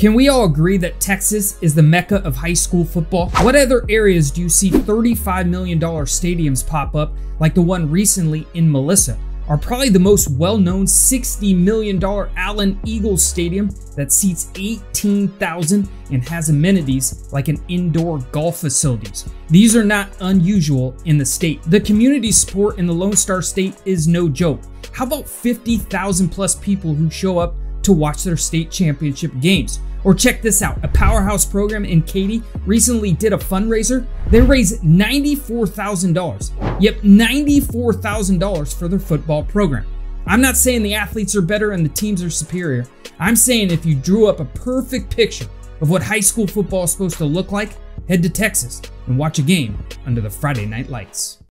Can we all agree that Texas is the mecca of high school football? What other areas do you see $35 million stadiums pop up, like the one recently in Melissa? Are probably the most well known $60 million Allen Eagles Stadium that seats 18,000 and has amenities like an indoor golf facilities. These are not unusual in the state. The community support in the Lone Star State is no joke. How about 50,000 plus people who show up to watch their state championship games? Or check this out, a powerhouse program in Katy recently did a fundraiser. They raised $94,000. Yep, $94,000 for their football program. I'm not saying the athletes are better and the teams are superior. I'm saying if you drew up a perfect picture of what high school football is supposed to look like, head to Texas and watch a game under the Friday night lights.